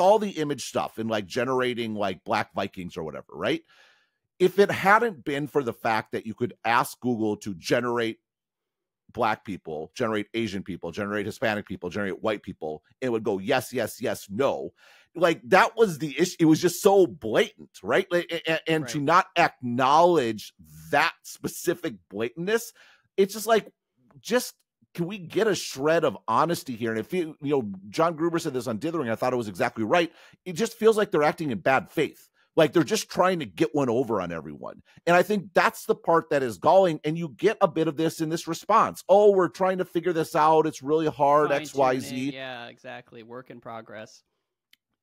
with all the image stuff and like generating like black Vikings or whatever, right? If it hadn't been for the fact that you could ask Google to generate black people, generate Asian people, generate Hispanic people, generate white people, it would go yes, yes, yes, no. Like that was the issue. It was just so blatant, right? And, and right. to not acknowledge that specific blatantness, it's just like, just can we get a shred of honesty here? And if you, you know, John Gruber said this on Dithering, I thought it was exactly right. It just feels like they're acting in bad faith. Like they're just trying to get one over on everyone. And I think that's the part that is galling. And you get a bit of this in this response. Oh, we're trying to figure this out. It's really hard, XYZ. Yeah, exactly. Work in progress.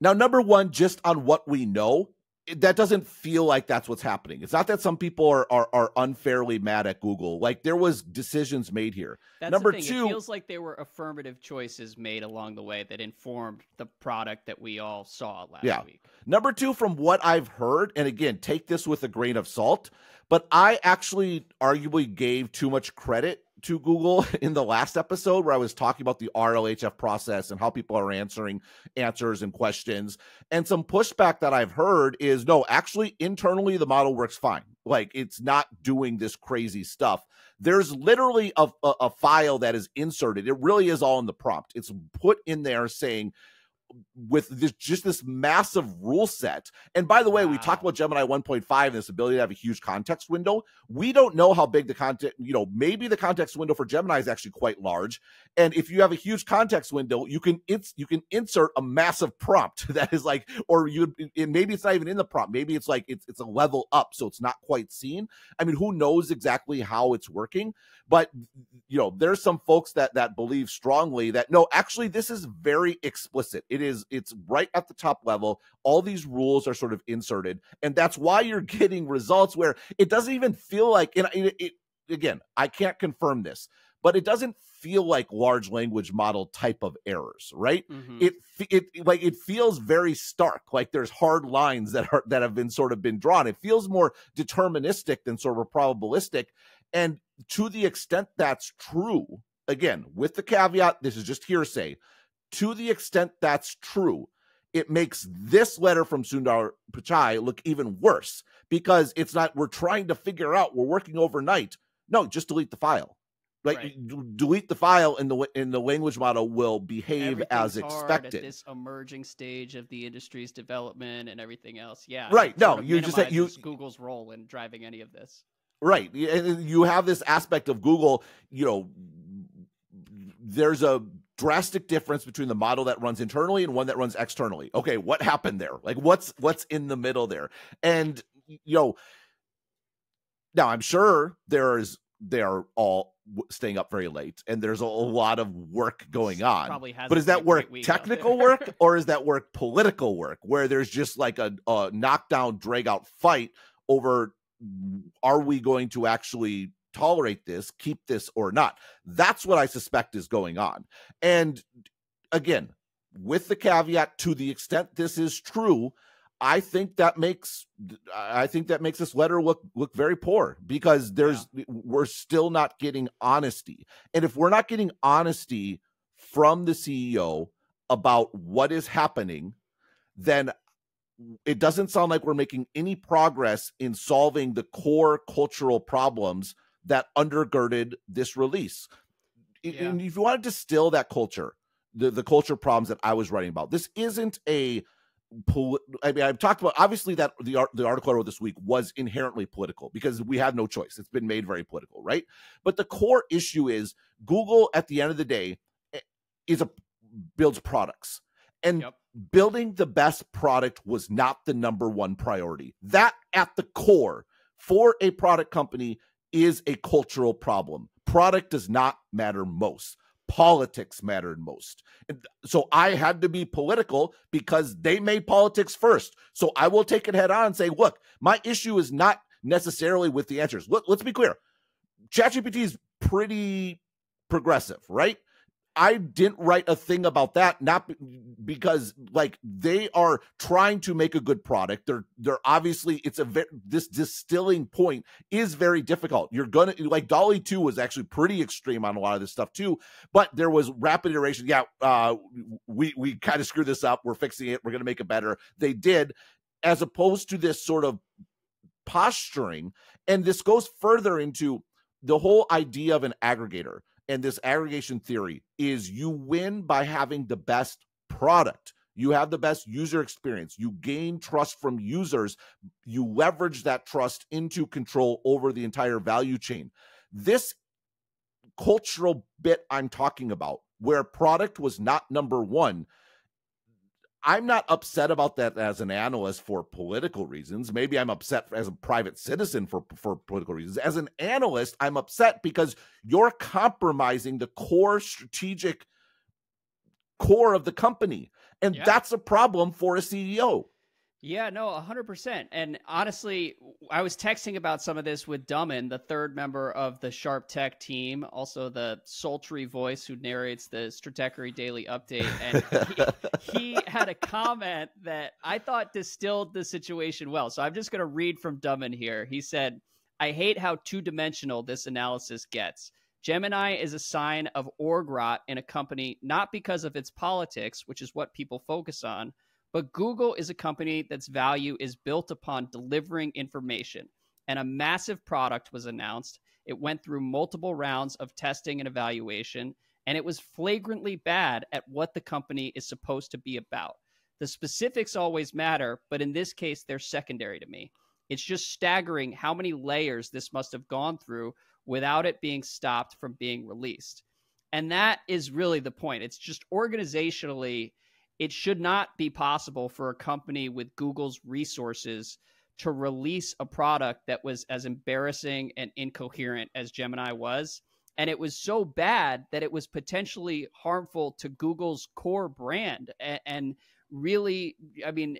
Now, number one, just on what we know, that doesn't feel like that's what's happening. It's not that some people are are, are unfairly mad at Google. Like there was decisions made here. That's Number two, it feels like there were affirmative choices made along the way that informed the product that we all saw last yeah. week. Number two, from what I've heard, and again, take this with a grain of salt, but I actually arguably gave too much credit to Google in the last episode where I was talking about the RLHF process and how people are answering answers and questions. And some pushback that I've heard is no, actually, internally, the model works fine. Like it's not doing this crazy stuff. There's literally a, a, a file that is inserted. It really is all in the prompt. It's put in there saying, with this just this massive rule set. And by the way, wow. we talked about Gemini 1.5 and this ability to have a huge context window. We don't know how big the content, you know, maybe the context window for Gemini is actually quite large. And if you have a huge context window, you can it's you can insert a massive prompt that is like, or you maybe it's not even in the prompt. Maybe it's like it's it's a level up, so it's not quite seen. I mean, who knows exactly how it's working? But you know, there's some folks that that believe strongly that no, actually, this is very explicit. It is it's right at the top level. All these rules are sort of inserted, and that's why you're getting results where it doesn't even feel like. And it, it, again, I can't confirm this, but it doesn't feel like large language model type of errors, right? Mm-hmm. It it like it feels very stark, like there's hard lines that are that have been sort of been drawn. It feels more deterministic than sort of probabilistic, and to the extent that's true, again, with the caveat, this is just hearsay. To the extent that's true, it makes this letter from Sundar Pichai look even worse because it's not, we're trying to figure out, we're working overnight. No, just delete the file. Like right. delete the file and the in the language model will behave as expected. this emerging stage of the industry's development and everything else. Yeah. Right. No, you just said you Google's role in driving any of this. Right. You have this aspect of Google, you know, there's a drastic difference between the model that runs internally and one that runs externally. Okay, what happened there? Like what's what's in the middle there? And you know, now I'm sure there's they're all staying up very late and there's a lot of work going on but is that work technical work or is that work political work where there's just like a, a knockdown drag out fight over are we going to actually tolerate this, keep this or not? That's what I suspect is going on. And again, with the caveat to the extent this is true, I think that makes I think that makes this letter look look very poor because there's yeah. we're still not getting honesty. And if we're not getting honesty from the CEO about what is happening, then it doesn't sound like we're making any progress in solving the core cultural problems that undergirded this release. Yeah. And if you want to distill that culture, the, the culture problems that I was writing about, this isn't a I mean, I've talked about obviously that the the article I wrote this week was inherently political because we have no choice. It's been made very political, right? But the core issue is Google at the end of the day eh, is a builds products. And yep building the best product was not the number one priority. That at the core for a product company is a cultural problem. Product does not matter most. Politics mattered most. And so I had to be political because they made politics first. So I will take it head on and say, look, my issue is not necessarily with the answers. Let, let's be clear. ChatGPT is pretty progressive, right? I didn't write a thing about that, not because like they are trying to make a good product. They're they're obviously it's a very this distilling point is very difficult. You're gonna like DALL-E 2 was actually pretty extreme on a lot of this stuff too, but there was rapid iteration. Yeah, uh, we we kind of screwed this up. We're fixing it. We're gonna make it better. They did, as opposed to this sort of posturing, and this goes further into the whole idea of an aggregator and this aggregation theory is you win by having the best product. You have the best user experience. You gain trust from users. You leverage that trust into control over the entire value chain. This cultural bit I'm talking about, where product was not number one, I'm not upset about that as an analyst for political reasons. Maybe I'm upset as a private citizen for, for political reasons. As an analyst, I'm upset because you're compromising the core strategic core of the company. And yeah. that's a problem for a CEO. Yeah, no, 100%. And honestly, I was texting about some of this with Daman, the third member of the Sharp Tech team, also the sultry voice who narrates the Stratechery Daily Update. And he, he had a comment that I thought distilled the situation well. So I'm just going to read from Daman here. He said, I hate how two dimensional this analysis gets. Gemini is a sign of org rot in a company, not because of its politics, which is what people focus on but Google is a company that's value is built upon delivering information. And a massive product was announced. It went through multiple rounds of testing and evaluation, and it was flagrantly bad at what the company is supposed to be about. The specifics always matter, but in this case, they're secondary to me. It's just staggering how many layers this must have gone through without it being stopped from being released. And that is really the point. It's just organizationally, it should not be possible for a company with Google's resources to release a product that was as embarrassing and incoherent as Gemini was. And it was so bad that it was potentially harmful to Google's core brand. And, really, I mean,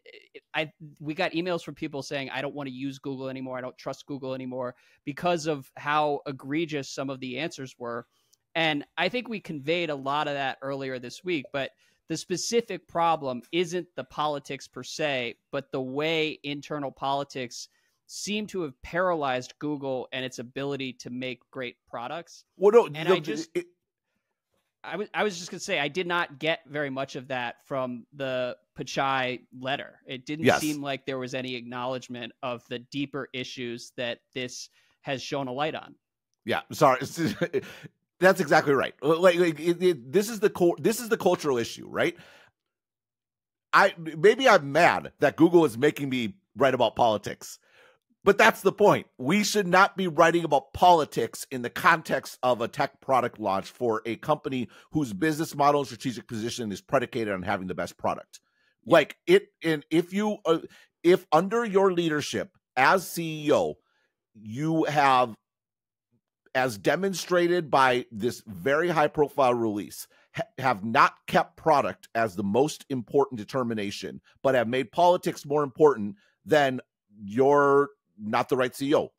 I we got emails from people saying, I don't want to use Google anymore. I don't trust Google anymore because of how egregious some of the answers were. And I think we conveyed a lot of that earlier this week. But the specific problem isn't the politics per se, but the way internal politics seem to have paralyzed Google and its ability to make great products. Well, no, and I just. It, I was I was just gonna say I did not get very much of that from the Pichai letter. It didn't yes. seem like there was any acknowledgement of the deeper issues that this has shown a light on. Yeah, sorry. That's exactly right. Like, like it, it, this is the core. This is the cultural issue, right? I maybe I'm mad that Google is making me write about politics, but that's the point. We should not be writing about politics in the context of a tech product launch for a company whose business model and strategic position is predicated on having the best product. Like it, and if you, uh, if under your leadership as CEO, you have as demonstrated by this very high profile release, ha- have not kept product as the most important determination, but have made politics more important, then you're not the right CEO.